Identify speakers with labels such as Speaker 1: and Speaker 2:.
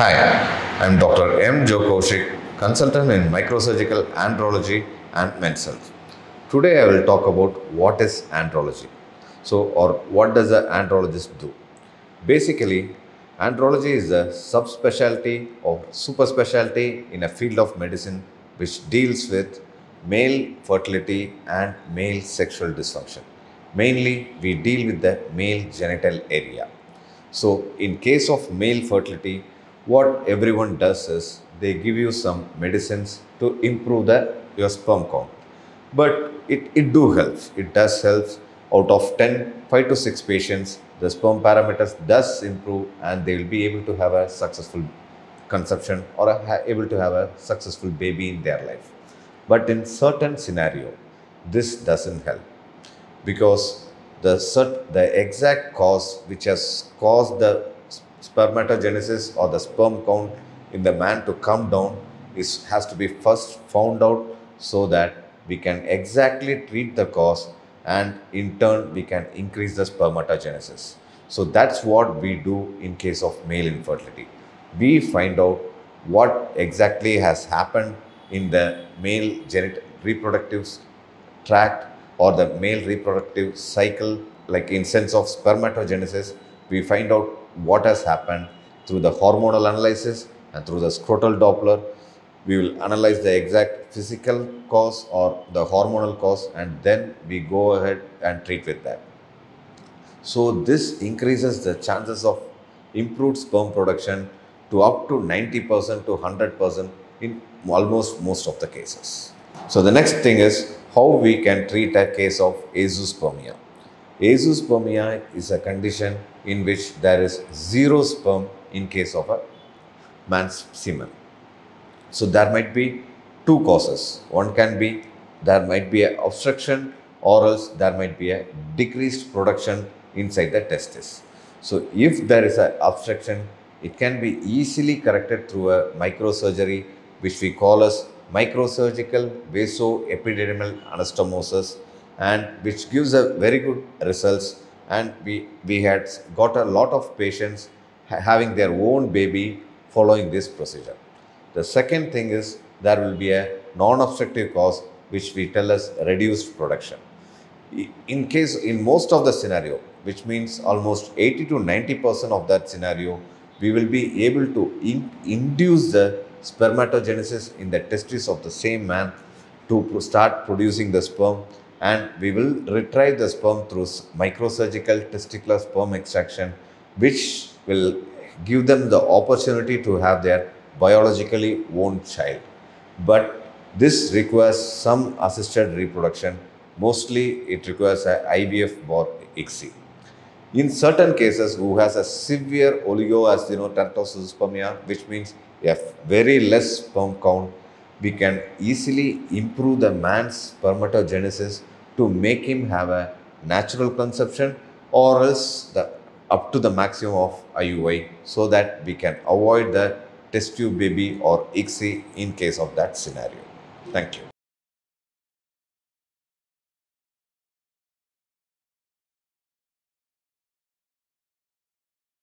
Speaker 1: Hi, I'm Dr. M. Joe consultant in microsurgical andrology and men's health. Today I will talk about what is andrology. So, or what does an andrologist do? Basically, andrology is a subspecialty or super specialty in a field of medicine which deals with male fertility and male sexual dysfunction. Mainly, we deal with the male genital area. So, in case of male fertility, what everyone does is they give you some medicines to improve the your sperm count. But it, it do helps. It does help. Out of 10, 5 to 6 patients, the sperm parameters does improve and they will be able to have a successful conception or able to have a successful baby in their life. But in certain scenario, this doesn't help because the the exact cause which has caused the spermatogenesis or the sperm count in the man to come down is has to be first found out so that we can exactly treat the cause and in turn we can increase the spermatogenesis. So that's what we do in case of male infertility. We find out what exactly has happened in the male genital reproductive tract or the male reproductive cycle like in sense of spermatogenesis we find out what has happened through the hormonal analysis and through the scrotal doppler we will analyze the exact physical cause or the hormonal cause and then we go ahead and treat with that so this increases the chances of improved sperm production to up to 90% to 100% in almost most of the cases. So the next thing is how we can treat a case of azoospermia. Azoospermia is a condition in which there is zero sperm in case of a man's semen. So there might be two causes. One can be there might be an obstruction or else there might be a decreased production inside the testis. So if there is an obstruction, it can be easily corrected through a microsurgery which we call as microsurgical vasoepididymal anastomosis and which gives a very good results and we, we had got a lot of patients ha- having their own baby following this procedure. The second thing is there will be a non-obstructive cause which we tell as reduced production. In case, in most of the scenario, which means almost 80 to 90% of that scenario, we will be able to in- induce the spermatogenesis in the testes of the same man to start producing the sperm and we will retrieve the sperm through microsurgical testicular sperm extraction which will give them the opportunity to have their biologically own child but this requires some assisted reproduction mostly it requires ivf or ICSI. In certain cases, who has a severe oligoasthenoteratospermia, which means a very less sperm count, we can easily improve the man's spermatogenesis to make him have a natural conception or else the up to the maximum of IUI so that we can avoid the test tube baby or ICSI in case of that scenario. Thank you.